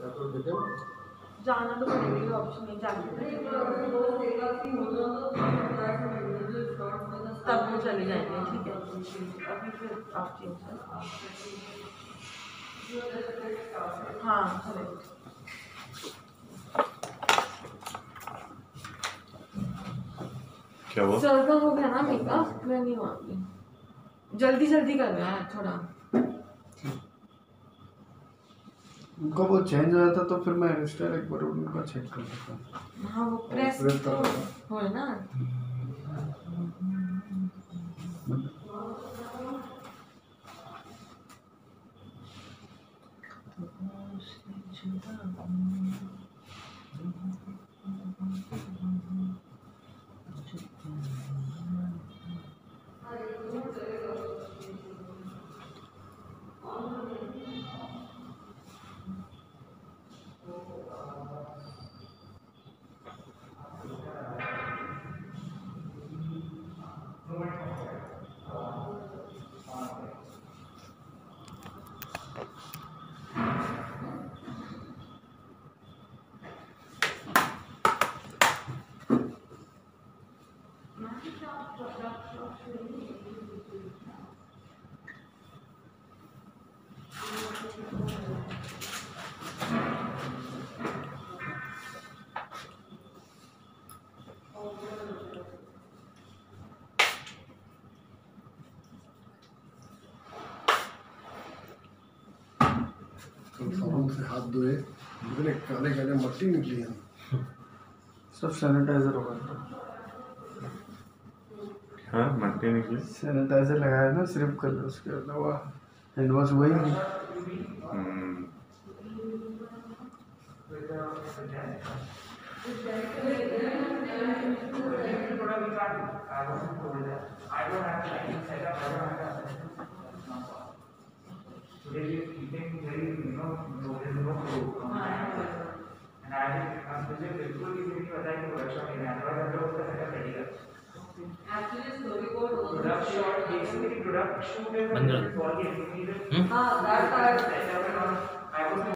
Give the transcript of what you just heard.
या तो देखो जाना तो पड़ेगा ऑप्शन जाना। तब वो चले जाएँगे ठीक है। अभी फिर आप चेंज हाँ करेक्ट क्या हुआ? सर का हो गया ना मेकअप मैं नहीं आऊँगी जल्दी जल्दी करना है थोड़ा। उनका वो चेंज हो जाता तो फिर मैं रजिस्टर स्टाइल एक बार उनका चेक कर लेता। हाँ वो प्रेस तो कर हो ना। से हाथ धोए। काले काले मट्टी निकली है। सब सैनिटाइजर होगा हाँ मट्टी निकली सैनिटाइजर लगाया ना सिर्फ़ कल उसके अलावा। हैंड वॉश हुआ ही नहीं। हम्म, Today we are keeping very, बंद